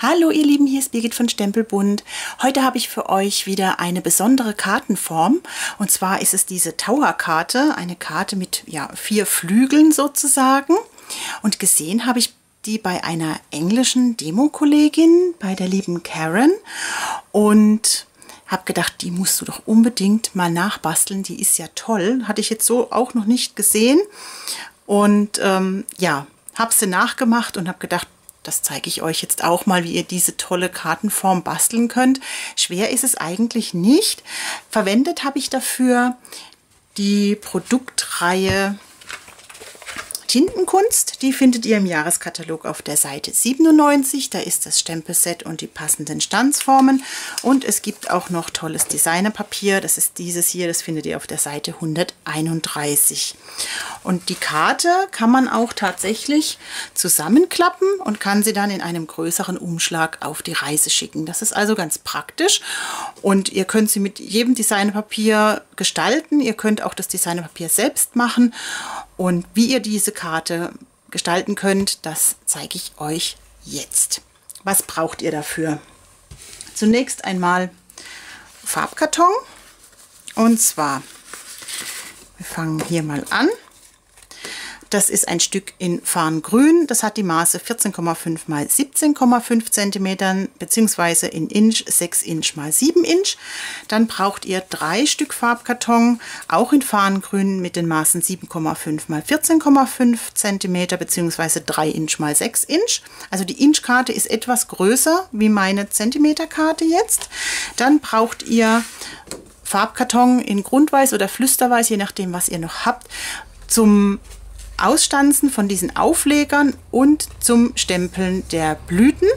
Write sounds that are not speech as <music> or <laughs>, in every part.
Hallo ihr Lieben, hier ist Birgit von Stempelbund. Heute habe ich für euch wieder eine besondere Kartenform. Und zwar ist es diese Tower-Karte, eine Karte mit ja, vier Flügeln sozusagen. Und gesehen habe ich die bei einer englischen Demo-Kollegin, bei der lieben Karen. Und habe gedacht, die musst du doch unbedingt mal nachbasteln, die ist ja toll, hatte ich jetzt so auch noch nicht gesehen. Und ähm, ja, habe sie nachgemacht und habe gedacht, das zeige ich euch jetzt auch mal, wie ihr diese tolle Kartenform basteln könnt. Schwer ist es eigentlich nicht. Verwendet habe ich dafür die Produktreihe Tintenkunst, die findet ihr im Jahreskatalog auf der Seite 97. Da ist das Stempelset und die passenden Stanzformen. Und es gibt auch noch tolles Designerpapier. Das ist dieses hier, das findet ihr auf der Seite 131. Und die Karte kann man auch tatsächlich zusammenklappen und kann sie dann in einem größeren Umschlag auf die Reise schicken. Das ist also ganz praktisch. Und ihr könnt sie mit jedem Designerpapier gestalten. Ihr könnt auch das Designerpapier selbst machen. Und wie ihr diese Karte gestalten könnt, das zeige ich euch jetzt. Was braucht ihr dafür? Zunächst einmal Farbkarton. Und zwar, wir fangen hier mal an. Das ist ein Stück in Farngrün. Das hat die Maße 14,5 x 17,5 cm bzw. in Inch 6 Inch x 7 Inch. Dann braucht ihr drei Stück Farbkarton, auch in Farngrün mit den Maßen 7,5 x 14,5 cm bzw. 3 Inch x 6 Inch. Also die Inchkarte ist etwas größer wie meine Zentimeterkarte jetzt. Dann braucht ihr Farbkarton in Grundweiß oder Flüsterweiß, je nachdem, was ihr noch habt, zum Ausstanzen von diesen Auflegern und zum Stempeln der Blüten.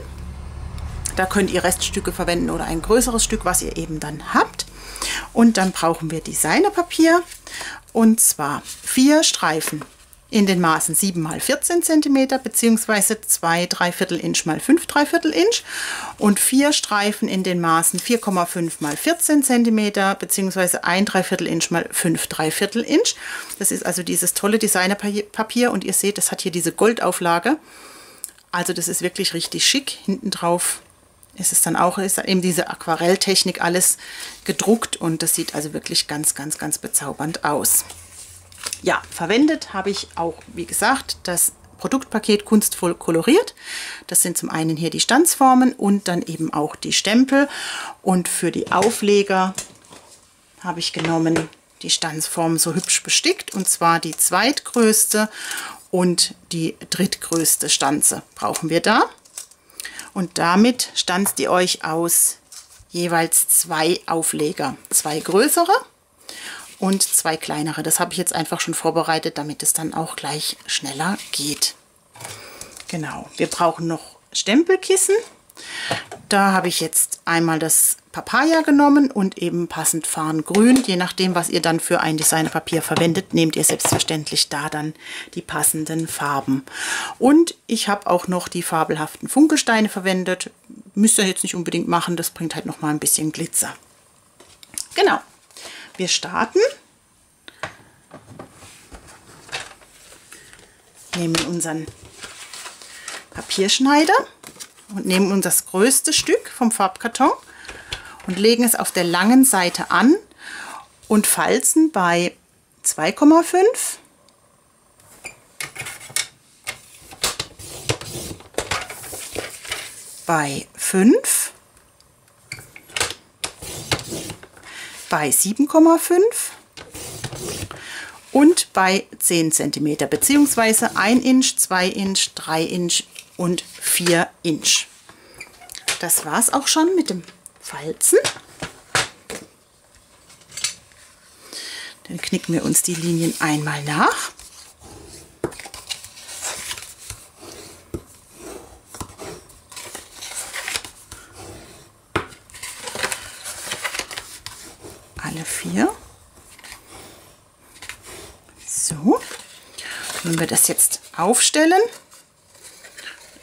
Da könnt ihr Reststücke verwenden oder ein größeres Stück, was ihr eben dann habt. Und dann brauchen wir Designerpapier und zwar vier Streifen in den Maßen 7 x 14 cm bzw. 2 3 Viertel Inch x 5 3 Viertel Inch und vier Streifen in den Maßen 4,5 x 14 cm bzw. 1 3 Viertel Inch x 5 3 Viertel Inch. Das ist also dieses tolle Designerpapier und ihr seht, das hat hier diese Goldauflage. Also das ist wirklich richtig schick. Hinten drauf ist es dann auch ist eben diese Aquarelltechnik alles gedruckt und das sieht also wirklich ganz, ganz, ganz bezaubernd aus. Ja, verwendet habe ich auch, wie gesagt, das Produktpaket kunstvoll koloriert. Das sind zum einen hier die Stanzformen und dann eben auch die Stempel. Und für die Aufleger habe ich genommen die Stanzform so hübsch bestickt und zwar die zweitgrößte und die drittgrößte Stanze brauchen wir da. Und damit stanzt ihr euch aus jeweils zwei Aufleger, zwei größere und zwei kleinere. Das habe ich jetzt einfach schon vorbereitet, damit es dann auch gleich schneller geht. Genau, wir brauchen noch Stempelkissen. Da habe ich jetzt einmal das Papaya genommen und eben passend Farngrün. Je nachdem, was ihr dann für ein Designpapier verwendet, nehmt ihr selbstverständlich da dann die passenden Farben. Und ich habe auch noch die fabelhaften Funkelsteine verwendet. Müsst ihr jetzt nicht unbedingt machen, das bringt halt noch mal ein bisschen Glitzer. Genau, wir starten. Nehmen unseren Papierschneider und nehmen uns das größte Stück vom Farbkarton und legen es auf der langen Seite an und falzen bei 2,5 bei 5 bei 7,5 und bei 10 cm bzw. 1 Inch, 2 Inch, 3 Inch und 4 Inch. Das war es auch schon mit dem Falzen. Dann knicken wir uns die Linien einmal nach. alle vier. So, wenn wir das jetzt aufstellen,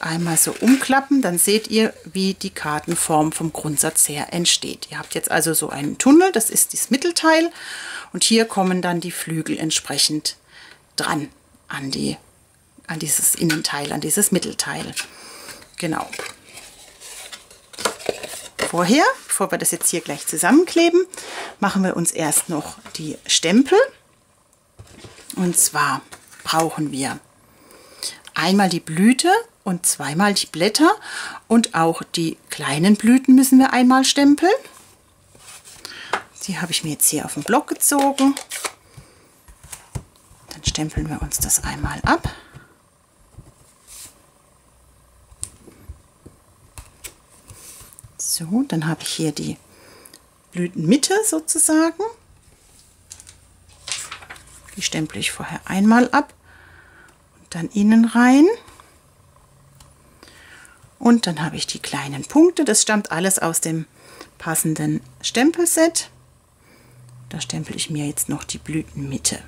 einmal so umklappen, dann seht ihr, wie die Kartenform vom Grundsatz her entsteht. Ihr habt jetzt also so einen Tunnel, das ist das Mittelteil und hier kommen dann die Flügel entsprechend dran an, die, an dieses Innenteil, an dieses Mittelteil. Genau. vorher, bevor wir das jetzt hier gleich zusammenkleben, machen wir uns erst noch die Stempel. Und zwar brauchen wir einmal die Blüte und zweimal die Blätter und auch die kleinen Blüten müssen wir einmal stempeln. Die habe ich mir jetzt hier auf den Block gezogen. Dann stempeln wir uns das einmal ab. So, dann habe ich hier die Blütenmitte sozusagen. Die stemple ich vorher einmal ab dann innen rein. Und dann habe ich die kleinen Punkte. Das stammt alles aus dem passenden Stempelset. Da stempel ich mir jetzt noch die Blütenmitte.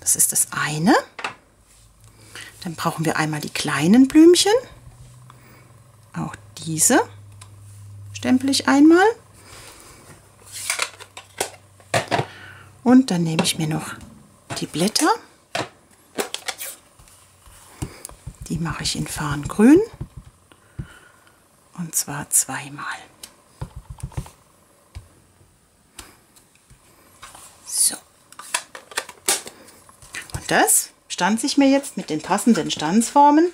Das ist das eine. Dann brauchen wir einmal die kleinen Blümchen. Auch diese stempel ich einmal. Und dann nehme ich mir noch die Blätter. Die mache ich in Farngrün. Und zwar zweimal. So. Und das stanze ich mir jetzt mit den passenden Stanzformen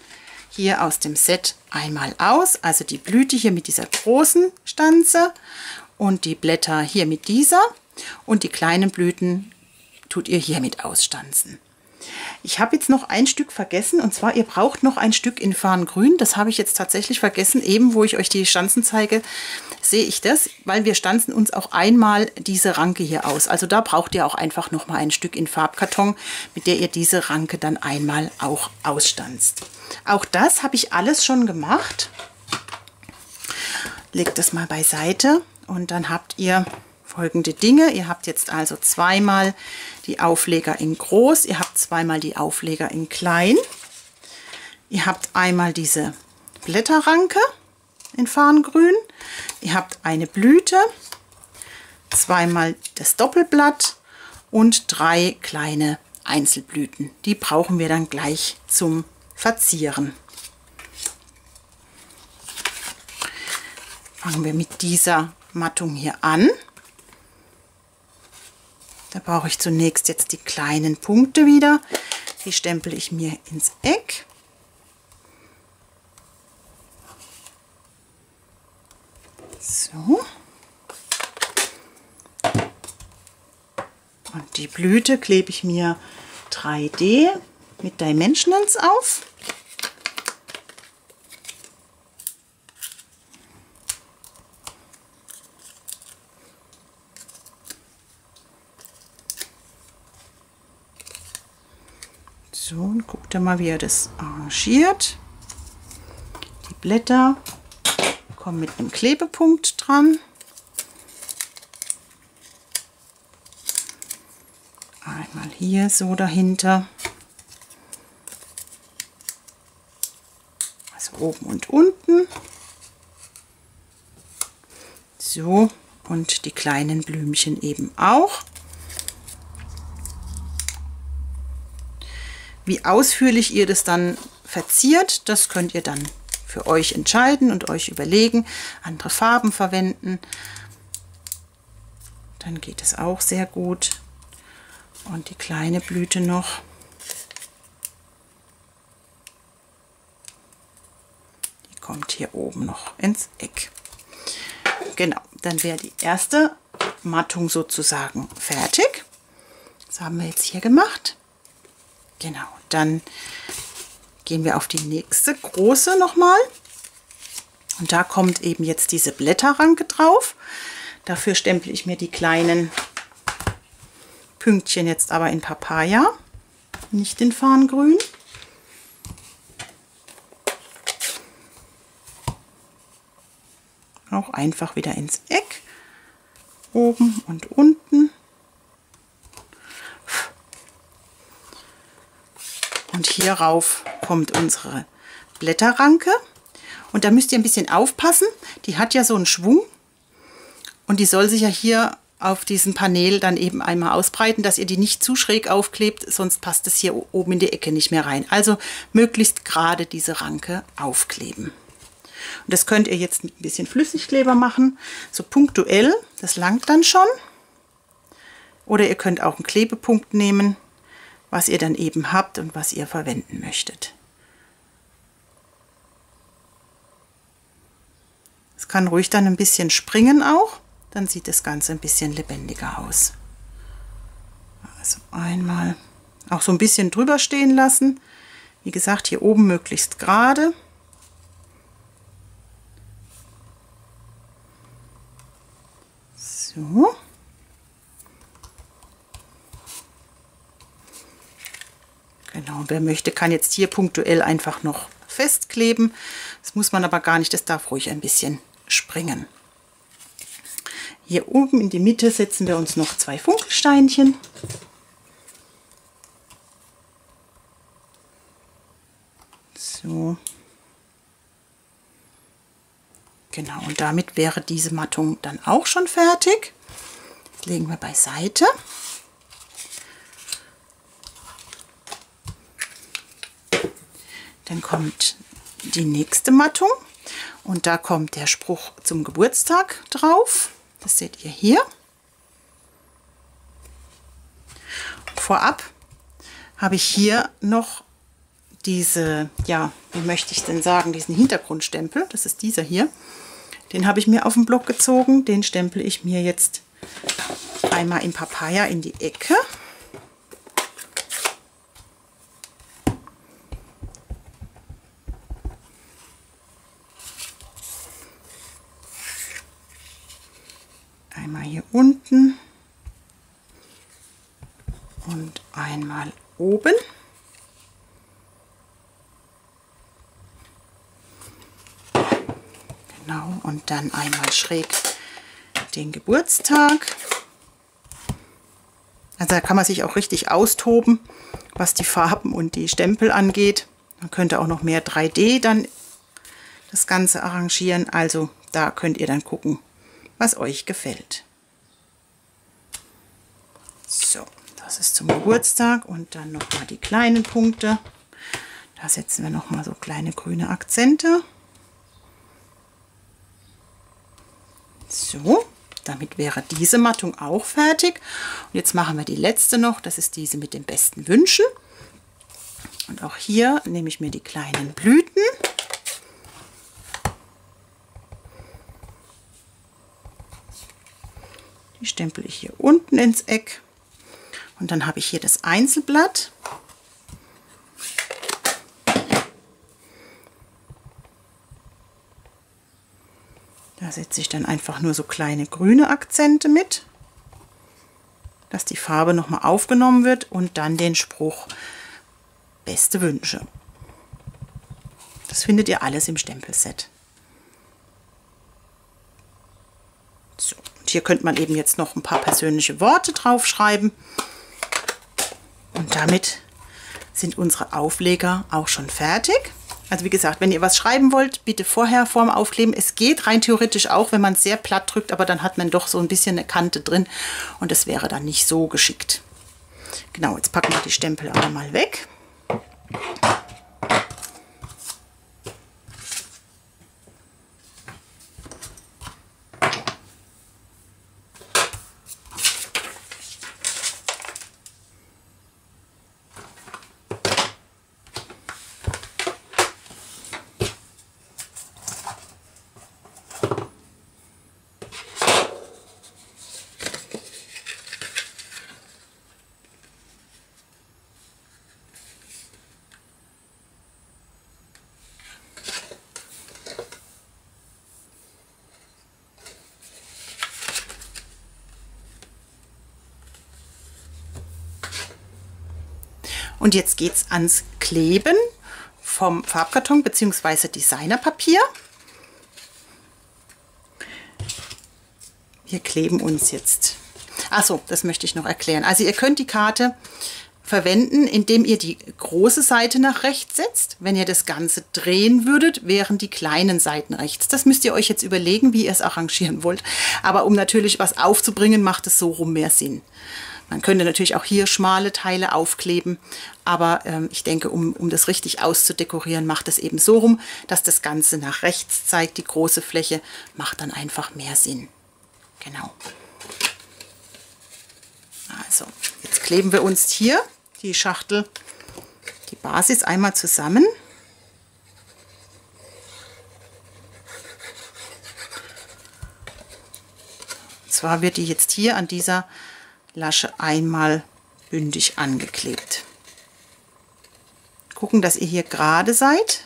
hier aus dem Set einmal aus. Also die Blüte hier mit dieser großen Stanze und die Blätter hier mit dieser und die kleinen Blüten tut ihr hier mit ausstanzen. Ich habe jetzt noch ein Stück vergessen und zwar ihr braucht noch ein Stück in Farngrün. Das habe ich jetzt tatsächlich vergessen. Eben wo ich euch die Stanzen zeige, sehe ich das, weil wir stanzen uns auch einmal diese Ranke hier aus. Also da braucht ihr auch einfach noch mal ein Stück in Farbkarton, mit der ihr diese Ranke dann einmal auch ausstanzt. Auch das habe ich alles schon gemacht. Legt das mal beiseite und dann habt ihr folgende Dinge. Ihr habt jetzt also zweimal die Aufleger in groß, ihr habt zweimal die Aufleger in klein. Ihr habt einmal diese Blätterranke in Farngrün. Ihr habt eine Blüte, zweimal das Doppelblatt und drei kleine Einzelblüten. Die brauchen wir dann gleich zum Verzieren. Fangen wir mit dieser Mattung hier an. Da brauche ich zunächst jetzt die kleinen Punkte wieder. Die stempel ich mir ins Eck. So. Und die Blüte klebe ich mir 3D mit Dimensionals auf. So, und guckt mal, wie er das arrangiert. Die Blätter kommen mit einem Klebepunkt dran. Einmal hier so dahinter. Also oben und unten. So, und die kleinen Blümchen eben auch. Wie ausführlich ihr das dann verziert, das könnt ihr dann für euch entscheiden und euch überlegen. Andere Farben verwenden. Dann geht es auch sehr gut. Und die kleine Blüte noch. Die kommt hier oben noch ins Eck. Genau, dann wäre die erste Mattung sozusagen fertig. Das haben wir jetzt hier gemacht. Genau, dann gehen wir auf die nächste große nochmal. Und da kommt eben jetzt diese Blätterranke drauf. Dafür stemple ich mir die kleinen Pünktchen jetzt aber in Papaya, nicht in Farngrün. Auch einfach wieder ins Eck, oben und unten. Und hierauf kommt unsere Blätterranke. Und da müsst ihr ein bisschen aufpassen. Die hat ja so einen Schwung. Und die soll sich ja hier auf diesem Panel dann eben einmal ausbreiten, dass ihr die nicht zu schräg aufklebt, sonst passt es hier oben in die Ecke nicht mehr rein. Also möglichst gerade diese Ranke aufkleben. Und das könnt ihr jetzt mit ein bisschen Flüssigkleber machen, so punktuell, das langt dann schon. Oder ihr könnt auch einen Klebepunkt nehmen, was ihr dann eben habt und was ihr verwenden möchtet. Es kann ruhig dann ein bisschen springen auch, dann sieht das Ganze ein bisschen lebendiger aus. Also einmal auch so ein bisschen drüber stehen lassen. Wie gesagt, hier oben möglichst gerade. So. Genau, wer möchte, kann jetzt hier punktuell einfach noch festkleben. Das muss man aber gar nicht, das darf ruhig ein bisschen springen. Hier oben in die Mitte setzen wir uns noch zwei Funkelsteinchen. So. Genau, und damit wäre diese Mattung dann auch schon fertig. Das legen wir beiseite. Dann kommt die nächste Mattung und da kommt der Spruch zum Geburtstag drauf. Das seht ihr hier. Vorab habe ich hier noch diese, ja, wie möchte ich denn sagen, diesen Hintergrundstempel. Das ist dieser hier. Den habe ich mir auf den Block gezogen. Den stempel ich mir jetzt einmal in Papaya in die Ecke. Einmal hier unten und einmal oben. Genau, dann einmal schräg den Geburtstag. Also da kann man sich auch richtig austoben, was die Farben und die Stempel angeht. Man könnte auch noch mehr 3D dann das Ganze arrangieren. Also da könnt ihr dann gucken, was euch gefällt. So, das ist zum Geburtstag und dann noch mal die kleinen Punkte. Da setzen wir noch mal so kleine grüne Akzente. So, damit wäre diese Mattung auch fertig. Und jetzt machen wir die letzte noch, das ist diese mit den besten Wünschen. Und auch hier nehme ich mir die kleinen Blüten. Die stempel ich hier unten ins Eck. Und dann habe ich hier das Einzelblatt. Da setze ich dann einfach nur so kleine grüne Akzente mit, dass die Farbe nochmal aufgenommen wird und dann den Spruch Beste Wünsche. Das findet ihr alles im Stempelset. So, und hier könnte man eben jetzt noch ein paar persönliche Worte draufschreiben. Und damit sind unsere Aufleger auch schon fertig. Also wie gesagt, wenn ihr was schreiben wollt, bitte vorher vorm Aufkleben. Es geht rein theoretisch auch, wenn man sehr platt drückt, aber dann hat man doch so ein bisschen eine Kante drin und das wäre dann nicht so geschickt. Genau, jetzt packen wir die Stempel aber mal weg. Und jetzt geht es ans Kleben vom Farbkarton bzw. Designerpapier. Wir kleben uns jetzt. Achso, das möchte ich noch erklären. Also ihr könnt die Karte verwenden, indem ihr die große Seite nach rechts setzt. Wenn ihr das Ganze drehen würdet, wären die kleinen Seiten rechts. Das müsst ihr euch jetzt überlegen, wie ihr es arrangieren wollt. Aber um natürlich was aufzubringen, macht es so rum mehr Sinn. Man könnte natürlich auch hier schmale Teile aufkleben, aber ähm, ich denke, um, um das richtig auszudekorieren, macht es eben so rum, dass das Ganze nach rechts zeigt. Die große Fläche macht dann einfach mehr Sinn. Genau. Also, jetzt kleben wir uns hier die Schachtel, die Basis einmal zusammen. Und zwar wird die jetzt hier an dieser Lasche einmal bündig angeklebt. Gucken, dass ihr hier gerade seid.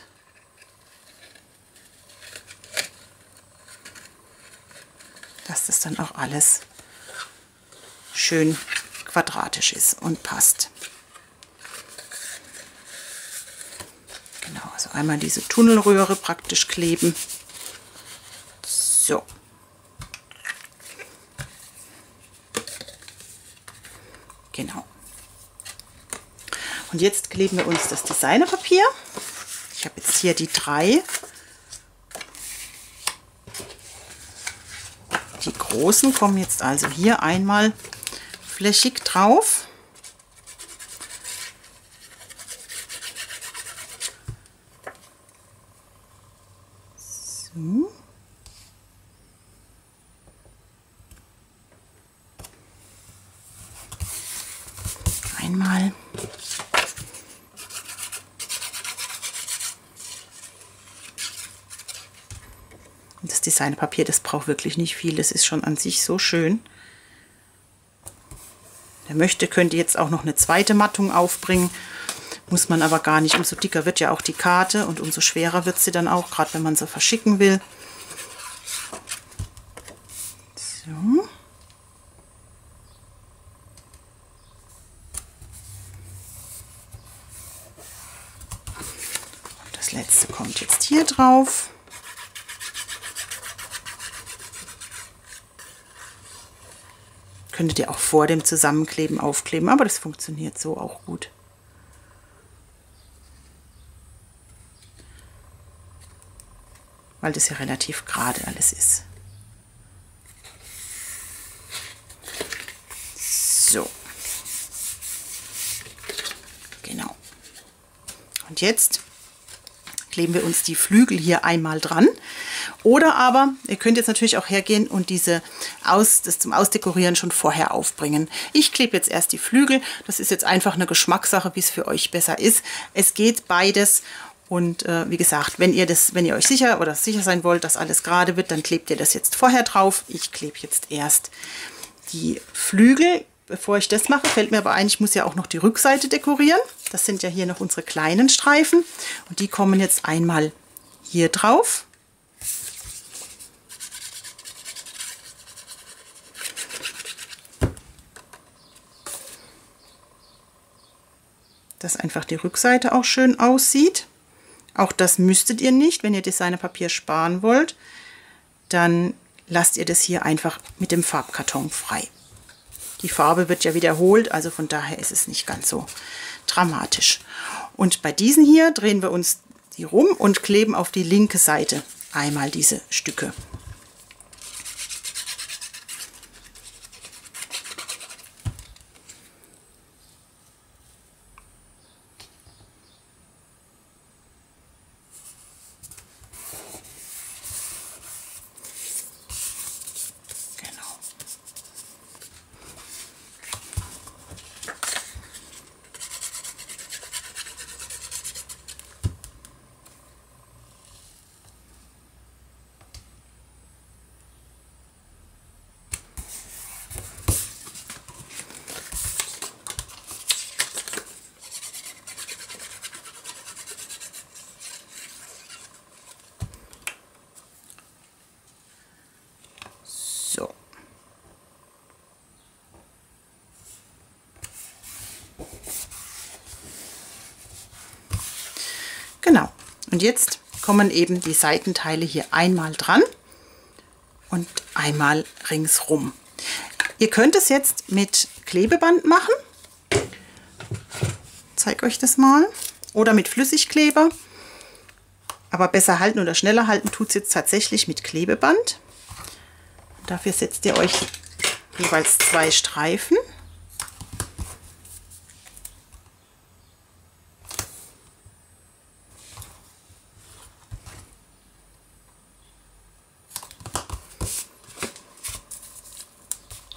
Dass das dann auch alles schön quadratisch ist und passt. Genau, also einmal diese Tunnelröhre praktisch kleben. So. Genau. Und jetzt kleben wir uns das Designerpapier. Ich habe jetzt hier die drei. Die großen kommen jetzt also hier einmal flächig drauf. So. Einmal. Das Designpapier, das braucht wirklich nicht viel. Das ist schon an sich so schön. Wer möchte, könnte jetzt auch noch eine zweite Mattung aufbringen. Muss man aber gar nicht. Umso dicker wird ja auch die Karte und umso schwerer wird sie dann auch, gerade wenn man sie verschicken will. So. Das letzte kommt jetzt hier drauf. Könntet ihr auch vor dem Zusammenkleben aufkleben, aber das funktioniert so auch gut. Weil das ja relativ gerade alles ist. So. Genau. Und jetzt kleben wir uns die Flügel hier einmal dran. Oder aber, ihr könnt jetzt natürlich auch hergehen und diese aus, das zum Ausdekorieren schon vorher aufbringen. Ich klebe jetzt erst die Flügel. Das ist jetzt einfach eine Geschmackssache, wie es für euch besser ist. Es geht beides. Und äh, wie gesagt, wenn ihr das, wenn ihr euch sicher oder sicher sein wollt, dass alles gerade wird, dann klebt ihr das jetzt vorher drauf. Ich klebe jetzt erst die Flügel. Bevor ich das mache, fällt mir aber ein, ich muss ja auch noch die Rückseite dekorieren. Das sind ja hier noch unsere kleinen Streifen. Und die kommen jetzt einmal hier drauf. dass einfach die Rückseite auch schön aussieht. Auch das müsstet ihr nicht, wenn ihr Designerpapier sparen wollt. Dann lasst ihr das hier einfach mit dem Farbkarton frei. Die Farbe wird ja wiederholt, also von daher ist es nicht ganz so dramatisch. Und bei diesen hier drehen wir uns die rum und kleben auf die linke Seite einmal diese Stücke. Genau. Und jetzt kommen eben die Seitenteile hier einmal dran und einmal ringsrum. Ihr könnt es jetzt mit Klebeband machen. Ich zeige euch das mal. Oder mit Flüssigkleber. Aber besser halten oder schneller halten tut es jetzt tatsächlich mit Klebeband. Dafür setzt ihr euch jeweils zwei Streifen.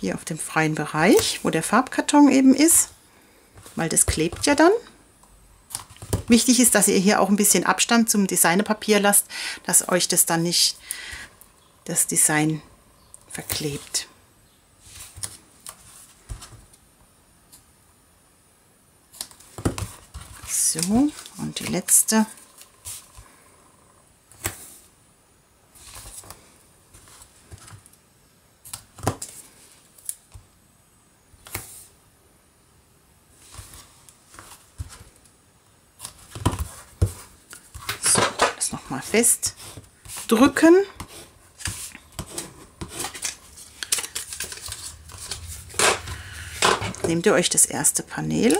Hier auf dem freien Bereich, wo der Farbkarton eben ist, weil das klebt ja dann. Wichtig ist, dass ihr hier auch ein bisschen Abstand zum Designerpapier lasst, dass euch das dann nicht das Design verklebt. So, und die letzte. So, das nochmal fest drücken. Nehmt ihr euch das erste Panel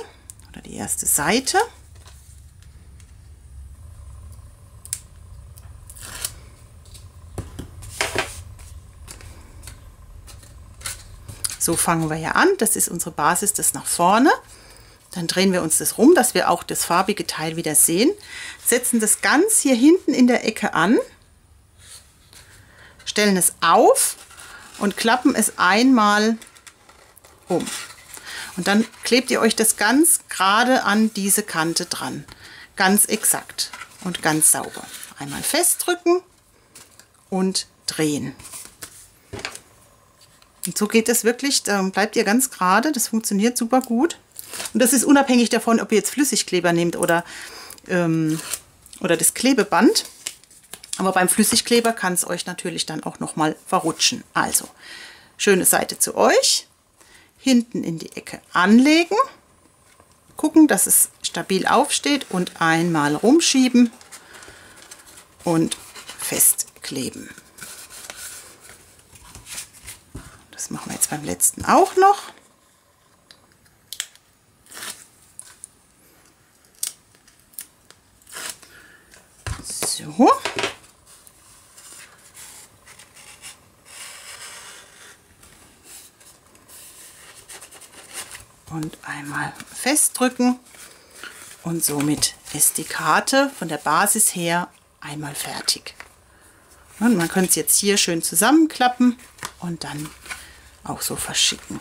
oder die erste Seite. So fangen wir ja an. Das ist unsere Basis, das nach vorne. Dann drehen wir uns das rum, dass wir auch das farbige Teil wieder sehen. Setzen das ganz hier hinten in der Ecke an. Stellen es auf und klappen es einmal um. Und dann klebt ihr euch das ganz gerade an diese Kante dran. Ganz exakt und ganz sauber. Einmal festdrücken und drehen. Und so geht es wirklich, da bleibt ihr ganz gerade, das funktioniert super gut. Und das ist unabhängig davon, ob ihr jetzt Flüssigkleber nehmt oder, ähm, oder das Klebeband. Aber beim Flüssigkleber kann es euch natürlich dann auch nochmal verrutschen. Also, schöne Seite zu euch. Hinten in die Ecke anlegen. Gucken, dass es stabil aufsteht und einmal rumschieben und festkleben. Das machen wir jetzt beim letzten auch noch. So. Und einmal festdrücken. Und somit ist die Karte von der Basis her einmal fertig. Und man könnte es jetzt hier schön zusammenklappen und dann auch so verschicken.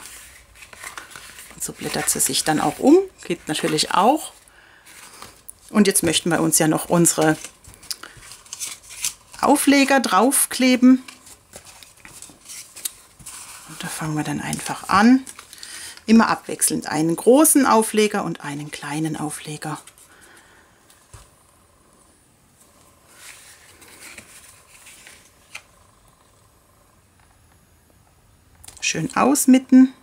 Und so blättert sie sich dann auch um, geht natürlich auch. Und jetzt möchten wir uns ja noch unsere Aufleger draufkleben. Und da fangen wir dann einfach an. Immer abwechselnd einen großen Aufleger und einen kleinen Aufleger. schön ausmitten.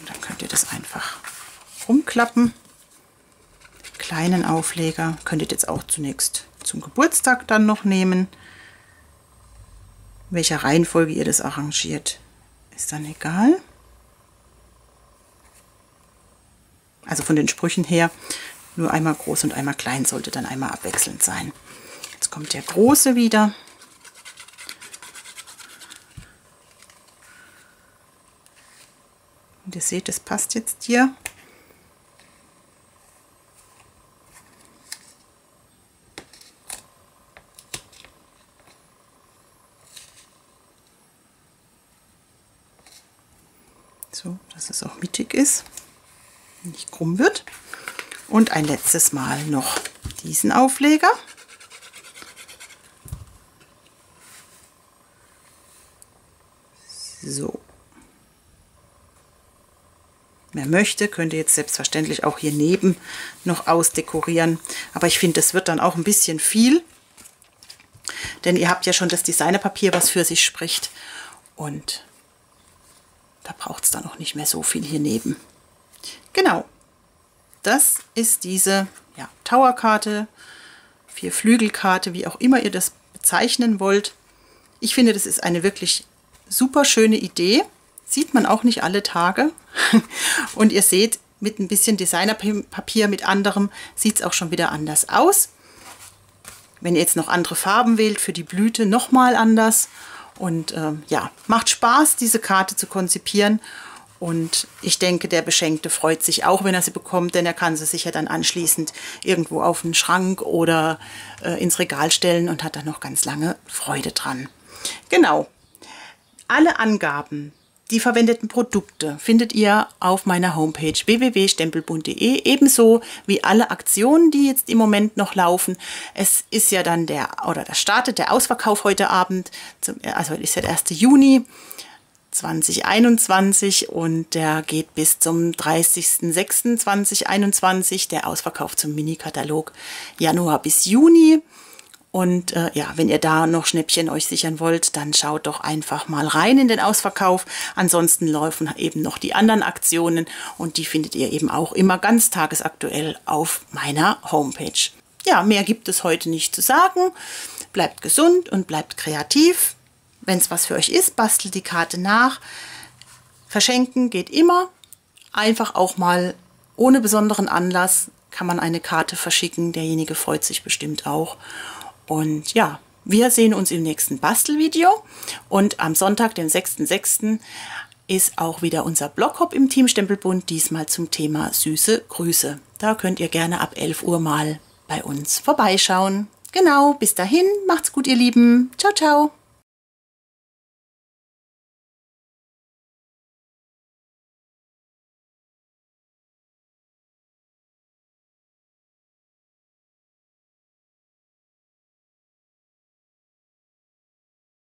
Und dann könnt ihr das einfach rumklappen. Kleinen Aufleger könnt ihr jetzt auch zunächst zum Geburtstag dann noch nehmen. Welcher Reihenfolge ihr das arrangiert, ist dann egal. Also von den Sprüchen her nur einmal groß und einmal klein sollte dann einmal abwechselnd sein. Jetzt kommt der große wieder. Und ihr seht, es passt jetzt hier. So, dass es auch mittig ist, nicht krumm wird. Ein letztes Mal noch diesen Aufleger. So. Wer möchte, könnte jetzt selbstverständlich auch hier neben noch ausdekorieren. Aber ich finde, das wird dann auch ein bisschen viel. Denn ihr habt ja schon das Designerpapier, was für sich spricht. Und da braucht es dann auch nicht mehr so viel hier neben. Genau, das ist diese ja, Towerkarte, vier Flügelkarte, wie auch immer ihr das bezeichnen wollt. Ich finde, das ist eine wirklich super schöne Idee. Sieht man auch nicht alle Tage. <laughs> Und ihr seht, mit ein bisschen Designerpapier, mit anderem, sieht es auch schon wieder anders aus. Wenn ihr jetzt noch andere Farben wählt, für die Blüte nochmal anders. Und ähm, ja, macht Spaß, diese Karte zu konzipieren. Und ich denke, der Beschenkte freut sich auch, wenn er sie bekommt, denn er kann sie sich ja dann anschließend irgendwo auf den Schrank oder äh, ins Regal stellen und hat dann noch ganz lange Freude dran. Genau. Alle Angaben die verwendeten Produkte findet ihr auf meiner Homepage www.stempelbund.de, ebenso wie alle Aktionen, die jetzt im Moment noch laufen. Es ist ja dann der, oder das startet der Ausverkauf heute Abend, zum, also ist ja der 1. Juni 2021 und der geht bis zum 30.06.2021, der Ausverkauf zum Mini-Katalog Januar bis Juni. Und äh, ja, wenn ihr da noch Schnäppchen euch sichern wollt, dann schaut doch einfach mal rein in den Ausverkauf. Ansonsten laufen eben noch die anderen Aktionen und die findet ihr eben auch immer ganz tagesaktuell auf meiner Homepage. Ja, mehr gibt es heute nicht zu sagen. Bleibt gesund und bleibt kreativ. Wenn es was für euch ist, bastelt die Karte nach. Verschenken geht immer. Einfach auch mal ohne besonderen Anlass kann man eine Karte verschicken. Derjenige freut sich bestimmt auch. Und ja, wir sehen uns im nächsten Bastelvideo. Und am Sonntag, den 6.6., ist auch wieder unser Bloghop im Team Stempelbund, diesmal zum Thema süße Grüße. Da könnt ihr gerne ab 11 Uhr mal bei uns vorbeischauen. Genau, bis dahin, macht's gut, ihr Lieben. Ciao, ciao.